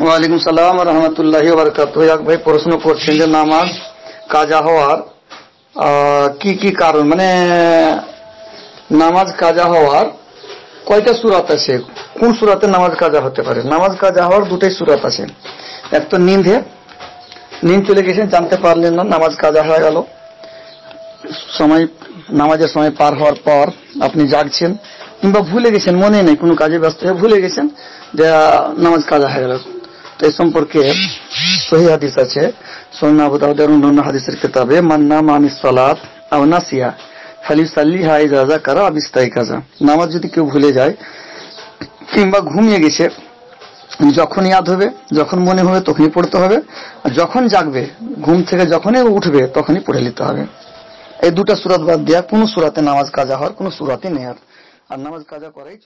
ওয়ালাইকুম সালাম রহমতুল্লাহি বারকাত ভাই, প্রশ্ন করছেন যে নামাজ কাজা হওয়ার কি কি কারণ? মানে নামাজ কাজা হওয়ার কয়টা সুরাত আছে? কোন সুরাতে নামাজ কাজা হতে পারে? নামাজ কাজা হওয়ার দুটাই সুরাত আছে। এক তো নিন্দে নিন্দ চলে গেছেন, জানতে পারলেন না, নামাজ কাজা হয়ে গেল। সময়, নামাজের সময় পার হওয়ার পর আপনি জাগছেন, কিংবা ভুলে গেছেন, মনে নেই, কোনো কাজে ব্যস্ত হয়ে ভুলে গেছেন যে নামাজ কাজা হয়ে গেল। এই সম্পর্কে সহি হাদিস আছে। সন্না আবু দাউদের অন্যান্য হাদিসের কিতাবে মান্না সালাত হাই কারা আবিস্তাই কাজা নামাজ যদি কেউ ভুলে যায়, কিংবা ঘুমিয়ে গেছে যখন ইয়াদ হবে, যখন মনে হবে তখনই পড়তে হবে, আর যখন জাগবে, ঘুম থেকে যখনই উঠবে তখনই পড়ে নিতে হবে। এই দুটা সুরাত বাদ দেওয়া কোনো সুরাতে নামাজ কাজা হওয়ার কোনো সুরাতে নেই আর। নামাজ কাজা করাই